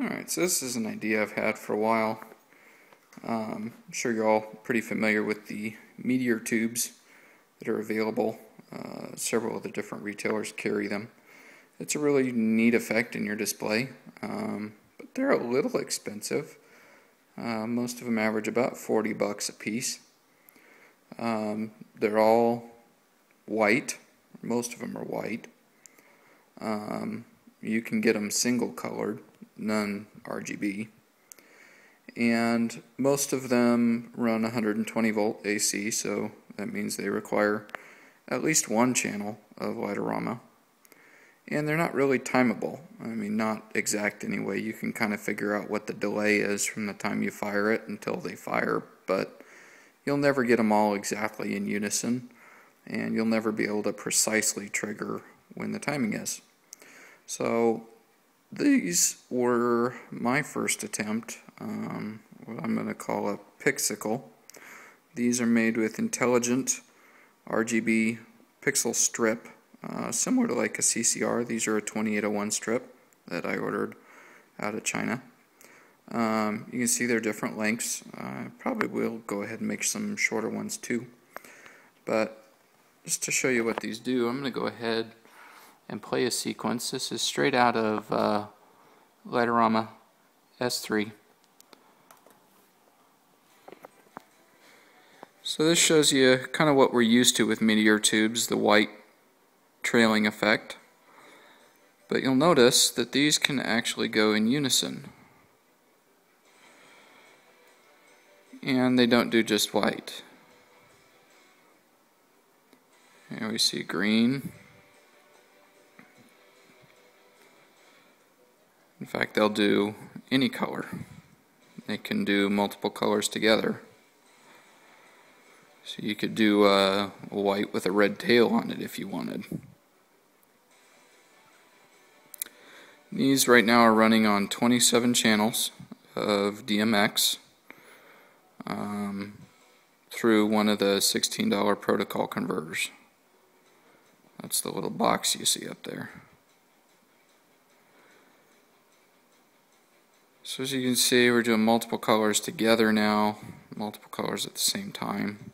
Alright, so this is an idea I've had for a while. Um, I'm sure you're all pretty familiar with the meteor tubes that are available. Uh, several of the different retailers carry them. It's a really neat effect in your display, um, but they're a little expensive. Uh, most of them average about 40 bucks a piece. Um, they're all white. Most of them are white. Um, you can get them single colored none RGB. And most of them run 120 volt AC, so that means they require at least one channel of Light-O-Rama. And they're not really timeable. I mean, not exact anyway. You can kind of figure out what the delay is from the time you fire it until they fire, but you'll never get them all exactly in unison, and you'll never be able to precisely trigger when the timing is. So these were my first attempt, um, what I'm going to call a Pixicle. These are made with intelligent RGB pixel strip, uh, similar to like a CCR. These are a 2801 strip that I ordered out of China. Um, you can see they're different lengths. I probably will go ahead and make some shorter ones too. But just to show you what these do, I'm going to go ahead and play a sequence. This is straight out of uh, Light-O-Rama S3. So this shows you kind of what we're used to with meteor tubes, the white trailing effect. But you'll notice that these can actually go in unison. And they don't do just white. Here we see green. Fact, they'll do any color. They can do multiple colors together. So you could do uh, a white with a red tail on it if you wanted. These right now are running on 27 channels of DMX um, through one of the $16 protocol converters. That's the little box you see up there. So as you can see, we're doing multiple colors together now, multiple colors at the same time.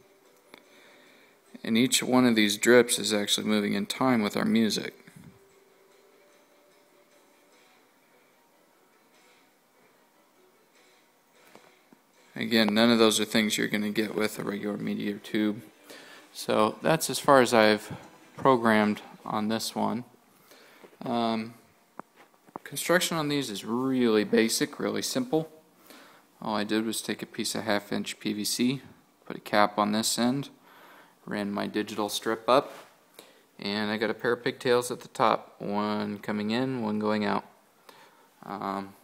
And each one of these drips is actually moving in time with our music. Again, none of those are things you're going to get with a regular meteor tube. So that's as far as I've programmed on this one. Um, Construction on these is really basic, really simple. All I did was take a piece of half inch PVC, put a cap on this end, ran my digital strip up, and I got a pair of pigtails at the top, one coming in, one going out. Um,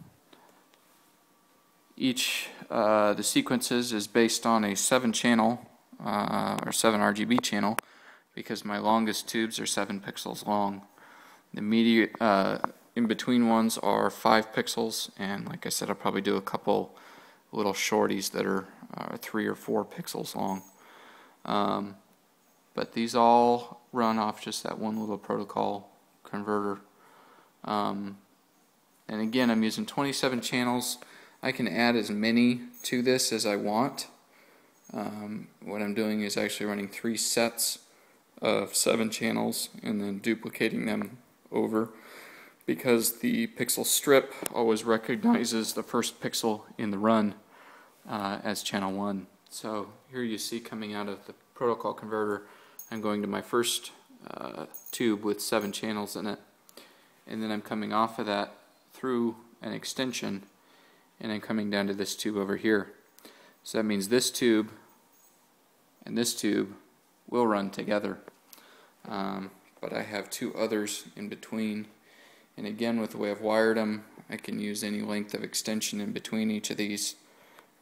each uh, the sequences is based on a 7 channel uh, or 7 RGB channel because my longest tubes are 7 pixels long. The media, uh, in between ones are 5 pixels and like I said I'll probably do a couple little shorties that are uh, 3 or 4 pixels long. Um, but these all run off just that one little protocol converter. Um, and again I'm using 27 channels. I can add as many to this as I want. Um, what I'm doing is actually running three sets of seven channels and then duplicating them over because the pixel strip always recognizes the first pixel in the run uh, as channel 1. So here you see coming out of the protocol converter, I'm going to my first uh, tube with seven channels in it, and then I'm coming off of that through an extension, and I'm coming down to this tube over here. So that means this tube and this tube will run together. Um, but I have two others in between and again, with the way I've wired them, I can use any length of extension in between each of these.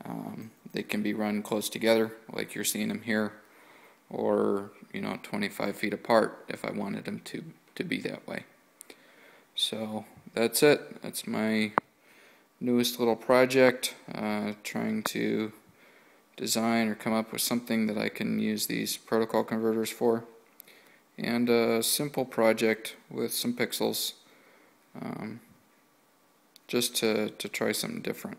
Um, they can be run close together, like you're seeing them here, or you know, 25 feet apart if I wanted them to to be that way. So that's it. That's my newest little project, uh, trying to design or come up with something that I can use these protocol converters for. And a simple project with some pixels um, just to, to try something different.